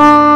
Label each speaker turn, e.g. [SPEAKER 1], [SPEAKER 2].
[SPEAKER 1] Oh.